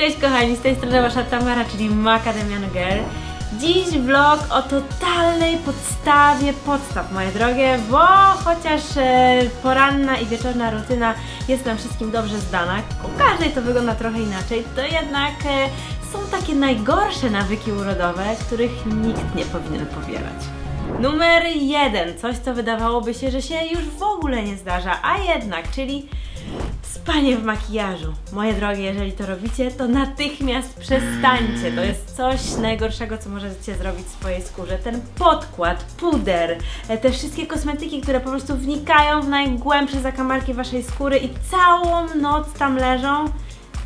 Cześć kochani, z tej strony Wasza Tamara, czyli Macadamian Girl. Dziś vlog o totalnej podstawie podstaw, moje drogie, bo chociaż e, poranna i wieczorna rutyna jest nam wszystkim dobrze zdana, u każdej to wygląda trochę inaczej, to jednak e, są takie najgorsze nawyki urodowe, których nikt nie powinien powielać. Numer jeden, coś co wydawałoby się, że się już w ogóle nie zdarza, a jednak, czyli spanie w makijażu. Moje drogie, jeżeli to robicie, to natychmiast przestańcie. To jest coś najgorszego, co możecie zrobić swojej skórze. Ten podkład, puder, e, te wszystkie kosmetyki, które po prostu wnikają w najgłębsze zakamarki waszej skóry i całą noc tam leżą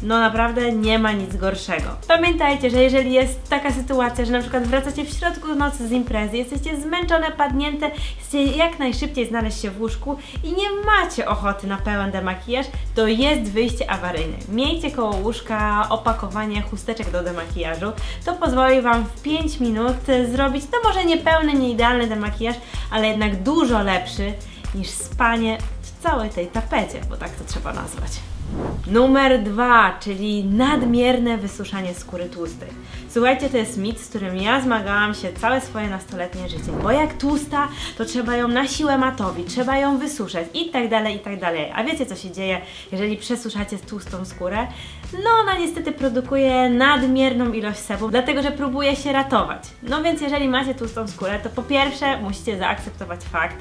no naprawdę nie ma nic gorszego. Pamiętajcie, że jeżeli jest taka sytuacja, że na przykład wracacie w środku nocy z imprezy, jesteście zmęczone, padnięte, chcecie jak najszybciej znaleźć się w łóżku i nie macie ochoty na pełen demakijaż, to jest wyjście awaryjne. Miejcie koło łóżka opakowanie chusteczek do demakijażu. To pozwoli Wam w 5 minut zrobić, no może nie pełny, nie idealny demakijaż, ale jednak dużo lepszy niż spanie całej tej tapecie, bo tak to trzeba nazwać. Numer dwa, czyli nadmierne wysuszanie skóry tłustej. Słuchajcie, to jest mit, z którym ja zmagałam się całe swoje nastoletnie życie, bo jak tłusta, to trzeba ją na siłę matowi, trzeba ją wysuszać i tak dalej, i tak dalej. A wiecie co się dzieje, jeżeli przesuszacie tłustą skórę? No ona niestety produkuje nadmierną ilość sebum, dlatego że próbuje się ratować. No więc jeżeli macie tłustą skórę, to po pierwsze musicie zaakceptować fakt,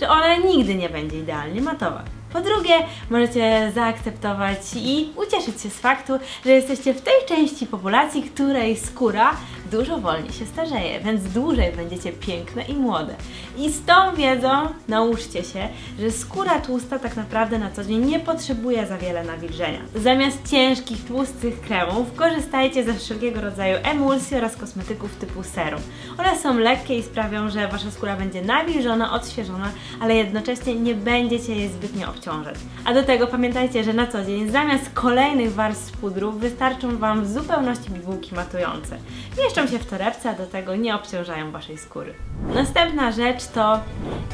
że ona nigdy nie będzie idealnie matowa. Po drugie, możecie zaakceptować i ucieszyć się z faktu, że jesteście w tej części populacji, której skóra dużo wolniej się starzeje, więc dłużej będziecie piękne i młode. I z tą wiedzą nauczcie się, że skóra tłusta tak naprawdę na co dzień nie potrzebuje za wiele nawilżenia. Zamiast ciężkich, tłustych kremów korzystajcie ze wszelkiego rodzaju emulsji oraz kosmetyków typu serum. One są lekkie i sprawią, że Wasza skóra będzie nawilżona, odświeżona, ale jednocześnie nie będziecie jej zbytnio obciążać. A do tego pamiętajcie, że na co dzień zamiast kolejnych warstw pudrów wystarczą Wam w zupełności bibułki matujące. Mieszczą się w torebce, a do tego nie obciążają Waszej skóry. Następna rzecz to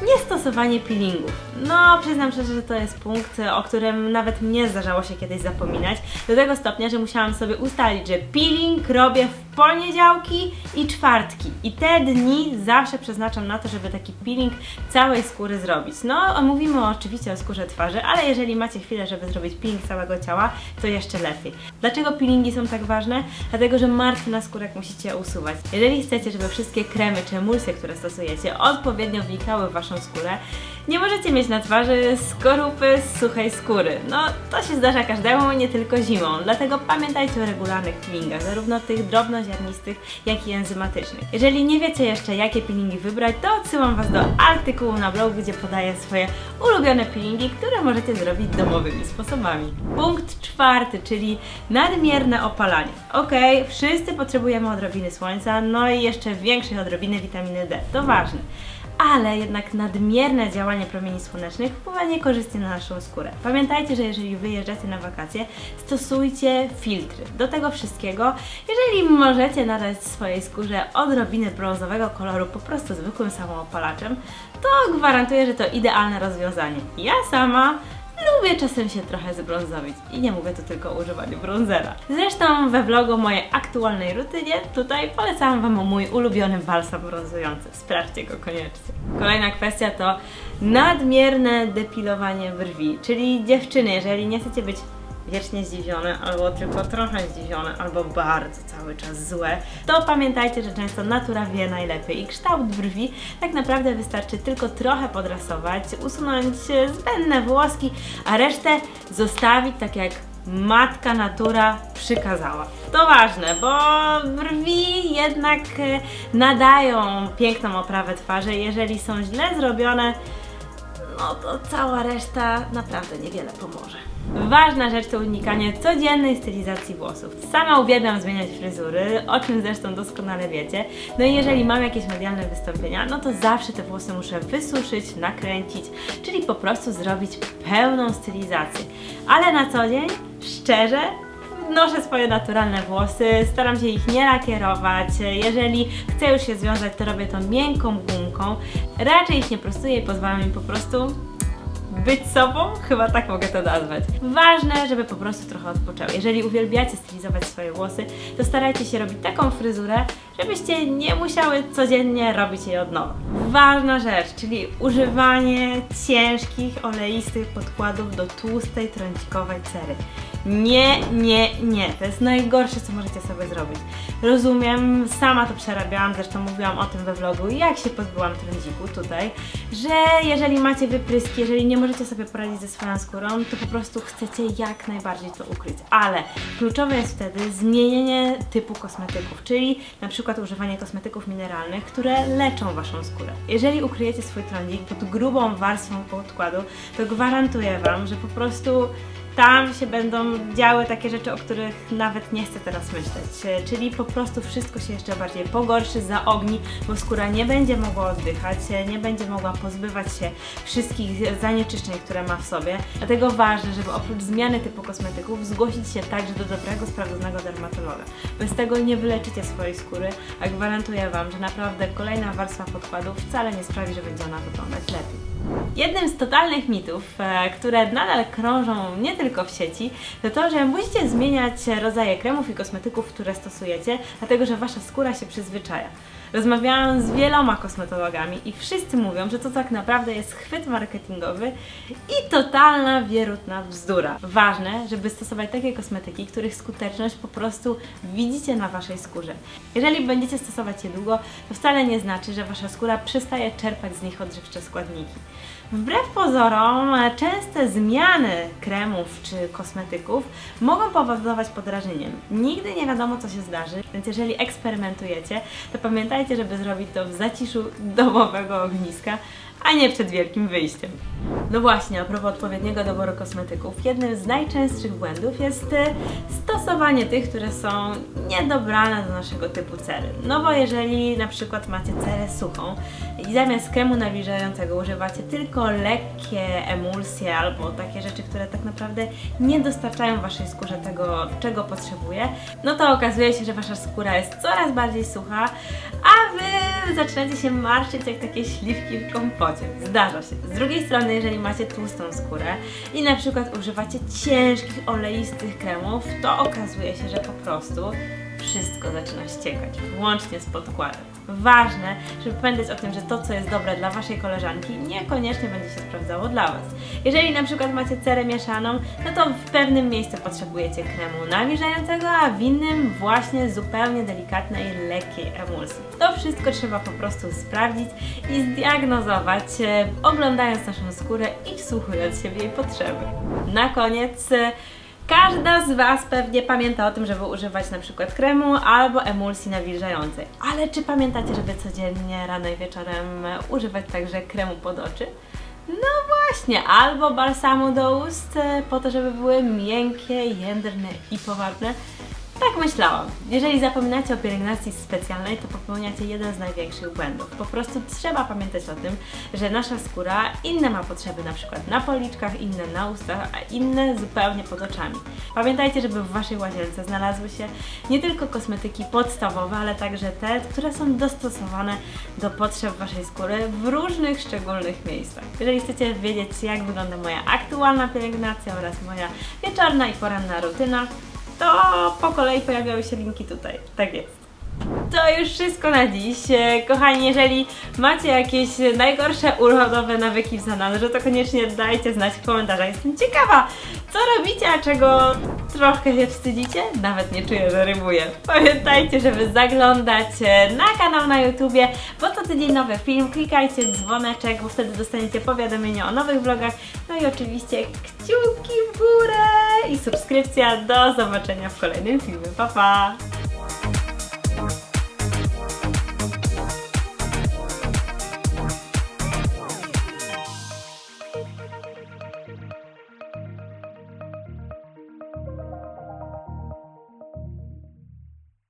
niestosowanie peelingów. No, przyznam szczerze, że to jest punkt, o którym nawet mnie zdarzało się kiedyś zapominać, do tego stopnia, że musiałam sobie ustalić, że peeling robię w poniedziałki i czwartki. I te dni zawsze przeznaczam na to, żeby taki peeling całej skóry zrobić. No, mówimy oczywiście o skórze twarzy, ale jeżeli macie chwilę, żeby zrobić peeling całego ciała, to jeszcze lepiej. Dlaczego peelingi są tak ważne? Dlatego, że martwy na skórek musicie usuwać. Jeżeli chcecie, żeby wszystkie kremy czy emulsje, które stosujecie, odpowiednio wnikały w Waszą skórę, nie możecie mieć na twarzy skorupy z suchej skóry. No, to się zdarza każdemu, nie tylko zimą. Dlatego pamiętajcie o regularnych peelingach, zarówno tych drobnoziarnistych, jak i enzymatycznych. Jeżeli nie wiecie jeszcze, jakie peelingi wybrać, to odsyłam Was do artykułu na blogu, gdzie podaję swoje ulubione peelingi, które możecie zrobić domowymi sposobami. Punkt czwarty, czyli nadmierne opalanie. Ok, wszyscy potrzebujemy odrobiny słońca, no i jeszcze większej odrobiny witaminy D. To ważne ale jednak nadmierne działanie promieni słonecznych wpływa niekorzystnie na naszą skórę. Pamiętajcie, że jeżeli wyjeżdżacie na wakacje, stosujcie filtry. Do tego wszystkiego, jeżeli możecie nadać swojej skórze odrobinę brązowego koloru po prostu zwykłym samoopalaczem, to gwarantuję, że to idealne rozwiązanie. Ja sama lubię czasem się trochę zbrązowić i nie mówię tu tylko o używaniu bronzera. Zresztą we vlogu mojej aktualnej rutynie tutaj polecam Wam mój ulubiony balsam brązujący. Sprawdźcie go koniecznie. Kolejna kwestia to nadmierne depilowanie brwi, czyli dziewczyny, jeżeli nie chcecie być wiecznie zdziwione, albo tylko trochę zdziwione, albo bardzo cały czas złe, to pamiętajcie, że często natura wie najlepiej i kształt brwi tak naprawdę wystarczy tylko trochę podrasować, usunąć zbędne włoski, a resztę zostawić tak jak matka natura przykazała. To ważne, bo brwi jednak e, nadają piękną oprawę twarzy, jeżeli są źle zrobione, no to cała reszta naprawdę niewiele pomoże. Ważna rzecz to unikanie codziennej stylizacji włosów. Sama uwielbiam zmieniać fryzury, o czym zresztą doskonale wiecie. No i jeżeli mam jakieś medialne wystąpienia, no to zawsze te włosy muszę wysuszyć, nakręcić, czyli po prostu zrobić pełną stylizację. Ale na co dzień, szczerze, noszę swoje naturalne włosy, staram się ich nie lakierować. Jeżeli chcę już się związać, to robię to miękką gumką. Raczej ich nie prostuję i pozwalam im po prostu być sobą, chyba tak mogę to nazwać. Ważne, żeby po prostu trochę odpoczęły. Jeżeli uwielbiacie stylizować swoje włosy, to starajcie się robić taką fryzurę, żebyście nie musiały codziennie robić jej od nowa. Ważna rzecz, czyli używanie ciężkich, oleistych podkładów do tłustej, trącikowej cery. Nie, nie, nie. To jest najgorsze, co możecie sobie zrobić. Rozumiem, sama to przerabiałam, zresztą mówiłam o tym we vlogu, jak się pozbyłam trądziku tutaj, że jeżeli macie wypryski, jeżeli nie możecie sobie poradzić ze swoją skórą, to po prostu chcecie jak najbardziej to ukryć. Ale kluczowe jest wtedy zmienienie typu kosmetyków, czyli na przykład używanie kosmetyków mineralnych, które leczą Waszą skórę. Jeżeli ukryjecie swój trądzik pod grubą warstwą podkładu, to gwarantuję Wam, że po prostu tam się będą działy takie rzeczy, o których nawet nie chcę teraz myśleć. E, czyli po prostu wszystko się jeszcze bardziej pogorszy, zaogni, bo skóra nie będzie mogła oddychać, e, nie będzie mogła pozbywać się wszystkich zanieczyszczeń, które ma w sobie. Dlatego ważne, żeby oprócz zmiany typu kosmetyków zgłosić się także do dobrego, sprawdzonego dermatologa. Bez tego nie wyleczycie swojej skóry, a gwarantuję Wam, że naprawdę kolejna warstwa podkładu wcale nie sprawi, że będzie ona wyglądać lepiej. Jednym z totalnych mitów, e, które nadal krążą nie tylko w sieci, to to, że musicie zmieniać rodzaje kremów i kosmetyków, które stosujecie, dlatego że Wasza skóra się przyzwyczaja. Rozmawiałam z wieloma kosmetologami i wszyscy mówią, że to tak naprawdę jest chwyt marketingowy i totalna wierutna bzdura. Ważne, żeby stosować takie kosmetyki, których skuteczność po prostu widzicie na Waszej skórze. Jeżeli będziecie stosować je długo, to wcale nie znaczy, że Wasza skóra przestaje czerpać z nich odżywcze składniki. Wbrew pozorom, częste zmiany kremów czy kosmetyków mogą powodować podrażnienie. Nigdy nie wiadomo, co się zdarzy, więc jeżeli eksperymentujecie, to pamiętajcie, żeby zrobić to w zaciszu domowego ogniska, a nie przed wielkim wyjściem. No właśnie, a propos odpowiedniego doboru kosmetyków, jednym z najczęstszych błędów jest e, stosowanie tych, które są niedobrane do naszego typu cery. No bo jeżeli na przykład macie cerę suchą i zamiast kremu nawilżającego używacie tylko lekkie emulsje albo takie rzeczy, które tak naprawdę nie dostarczają Waszej skórze tego, czego potrzebuje, no to okazuje się, że Wasza skóra jest coraz bardziej sucha, a Wy zaczynacie się marszczyć jak takie śliwki w kompocie. Zdarza się. Z drugiej strony, jeżeli macie tłustą skórę i na przykład używacie ciężkich, oleistych kremów, to okazuje się, że po prostu wszystko zaczyna ściekać, włącznie z podkładem. Ważne, żeby pamiętać o tym, że to, co jest dobre dla Waszej koleżanki, niekoniecznie będzie się sprawdzało dla Was. Jeżeli na przykład macie cerę mieszaną, no to w pewnym miejscu potrzebujecie kremu nawilżającego, a w innym właśnie zupełnie delikatnej, lekkiej emulsji. To wszystko trzeba po prostu sprawdzić i zdiagnozować, e, oglądając naszą skórę i wsłuchując się w jej potrzeby. Na koniec e, Każda z Was pewnie pamięta o tym, żeby używać na przykład kremu albo emulsji nawilżającej. Ale czy pamiętacie, żeby codziennie rano i wieczorem używać także kremu pod oczy? No właśnie, albo balsamu do ust po to, żeby były miękkie, jędrne i powabne, tak myślałam. Jeżeli zapominacie o pielęgnacji specjalnej, to popełniacie jeden z największych błędów. Po prostu trzeba pamiętać o tym, że nasza skóra inne ma potrzeby, na przykład na policzkach, inne na ustach, a inne zupełnie pod oczami. Pamiętajcie, żeby w Waszej łazience znalazły się nie tylko kosmetyki podstawowe, ale także te, które są dostosowane do potrzeb Waszej skóry w różnych szczególnych miejscach. Jeżeli chcecie wiedzieć, jak wygląda moja aktualna pielęgnacja oraz moja wieczorna i poranna rutyna, to po kolei pojawiały się linki tutaj. Tak jest. To już wszystko na dziś. Kochani, jeżeli macie jakieś najgorsze urodowe nawyki w zanadrzu, to koniecznie dajcie znać w komentarzach. Jestem ciekawa, co robicie, a czego trochę się wstydzicie? Nawet nie czuję, że rymuję. Pamiętajcie, żeby zaglądać e, na kanał na YouTubie, bo to tydzień nowy film. Klikajcie dzwoneczek, bo wtedy dostaniecie powiadomienia o nowych vlogach. No i oczywiście kciuki w górę i subskrypcja. Do zobaczenia w kolejnym filmie. Pa, pa!